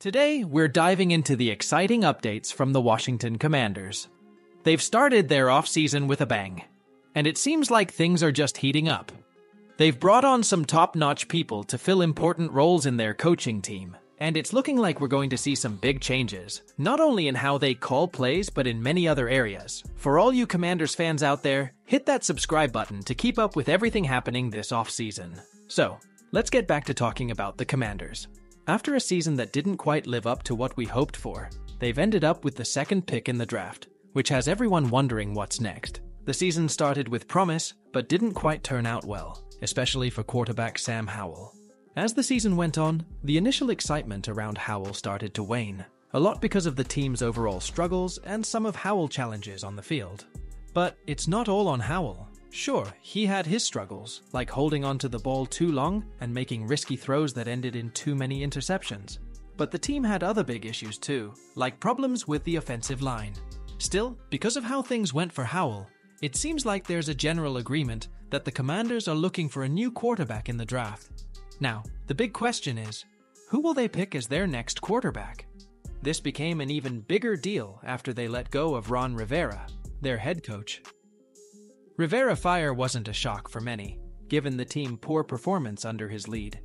Today, we're diving into the exciting updates from the Washington Commanders. They've started their offseason with a bang, and it seems like things are just heating up. They've brought on some top notch people to fill important roles in their coaching team, and it's looking like we're going to see some big changes, not only in how they call plays, but in many other areas. For all you Commanders fans out there, hit that subscribe button to keep up with everything happening this offseason. So, let's get back to talking about the Commanders. After a season that didn't quite live up to what we hoped for, they've ended up with the second pick in the draft, which has everyone wondering what's next. The season started with promise, but didn't quite turn out well, especially for quarterback Sam Howell. As the season went on, the initial excitement around Howell started to wane, a lot because of the team's overall struggles and some of Howell challenges on the field. But it's not all on Howell. Sure, he had his struggles, like holding onto the ball too long and making risky throws that ended in too many interceptions. But the team had other big issues too, like problems with the offensive line. Still, because of how things went for Howell, it seems like there's a general agreement that the Commanders are looking for a new quarterback in the draft. Now, the big question is who will they pick as their next quarterback? This became an even bigger deal after they let go of Ron Rivera, their head coach. Rivera fire wasn't a shock for many, given the team poor performance under his lead.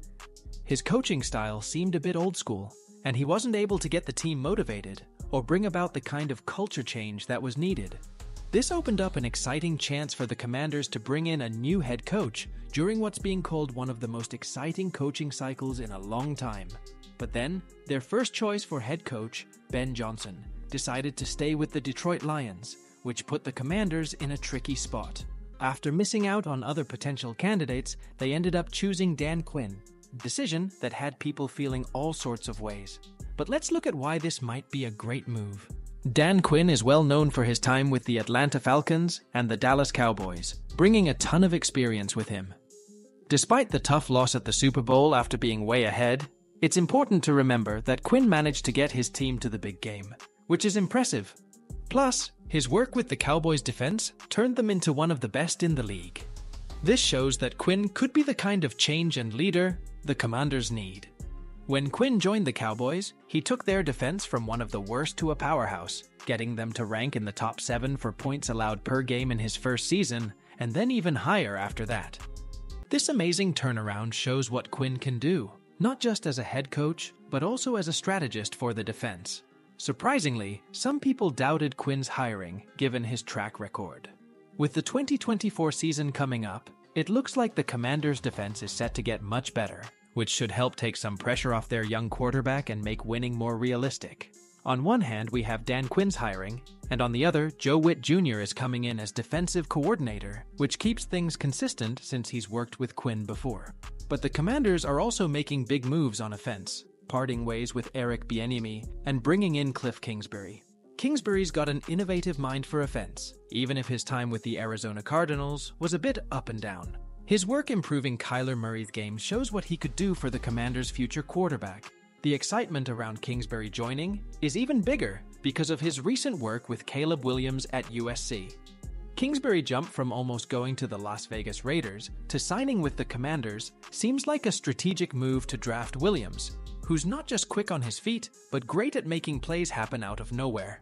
His coaching style seemed a bit old school, and he wasn't able to get the team motivated or bring about the kind of culture change that was needed. This opened up an exciting chance for the Commanders to bring in a new head coach during what's being called one of the most exciting coaching cycles in a long time. But then, their first choice for head coach, Ben Johnson, decided to stay with the Detroit Lions, which put the Commanders in a tricky spot. After missing out on other potential candidates, they ended up choosing Dan Quinn, decision that had people feeling all sorts of ways. But let's look at why this might be a great move. Dan Quinn is well known for his time with the Atlanta Falcons and the Dallas Cowboys, bringing a ton of experience with him. Despite the tough loss at the Super Bowl after being way ahead, it's important to remember that Quinn managed to get his team to the big game, which is impressive. Plus, his work with the Cowboys' defense turned them into one of the best in the league. This shows that Quinn could be the kind of change and leader the Commanders need. When Quinn joined the Cowboys, he took their defense from one of the worst to a powerhouse, getting them to rank in the top seven for points allowed per game in his first season, and then even higher after that. This amazing turnaround shows what Quinn can do, not just as a head coach, but also as a strategist for the defense. Surprisingly, some people doubted Quinn's hiring given his track record. With the 2024 season coming up, it looks like the Commanders' defense is set to get much better, which should help take some pressure off their young quarterback and make winning more realistic. On one hand, we have Dan Quinn's hiring, and on the other, Joe Whitt Jr. is coming in as defensive coordinator, which keeps things consistent since he's worked with Quinn before. But the Commanders are also making big moves on offense, parting ways with Eric Bieniemy and bringing in Cliff Kingsbury. Kingsbury's got an innovative mind for offense, even if his time with the Arizona Cardinals was a bit up and down. His work improving Kyler Murray's game shows what he could do for the Commanders' future quarterback. The excitement around Kingsbury joining is even bigger because of his recent work with Caleb Williams at USC. Kingsbury jump from almost going to the Las Vegas Raiders to signing with the Commanders seems like a strategic move to draft Williams, who's not just quick on his feet, but great at making plays happen out of nowhere.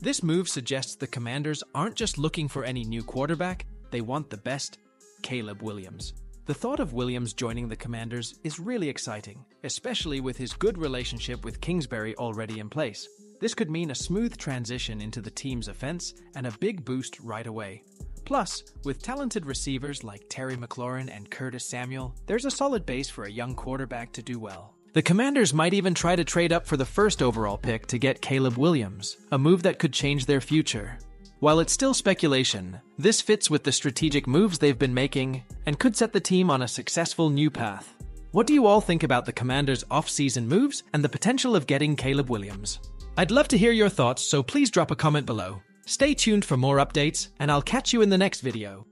This move suggests the Commanders aren't just looking for any new quarterback, they want the best Caleb Williams. The thought of Williams joining the Commanders is really exciting, especially with his good relationship with Kingsbury already in place. This could mean a smooth transition into the team's offense and a big boost right away. Plus, with talented receivers like Terry McLaurin and Curtis Samuel, there's a solid base for a young quarterback to do well. The Commanders might even try to trade up for the first overall pick to get Caleb Williams, a move that could change their future. While it's still speculation, this fits with the strategic moves they've been making and could set the team on a successful new path. What do you all think about the Commanders' off-season moves and the potential of getting Caleb Williams? I'd love to hear your thoughts, so please drop a comment below. Stay tuned for more updates, and I'll catch you in the next video.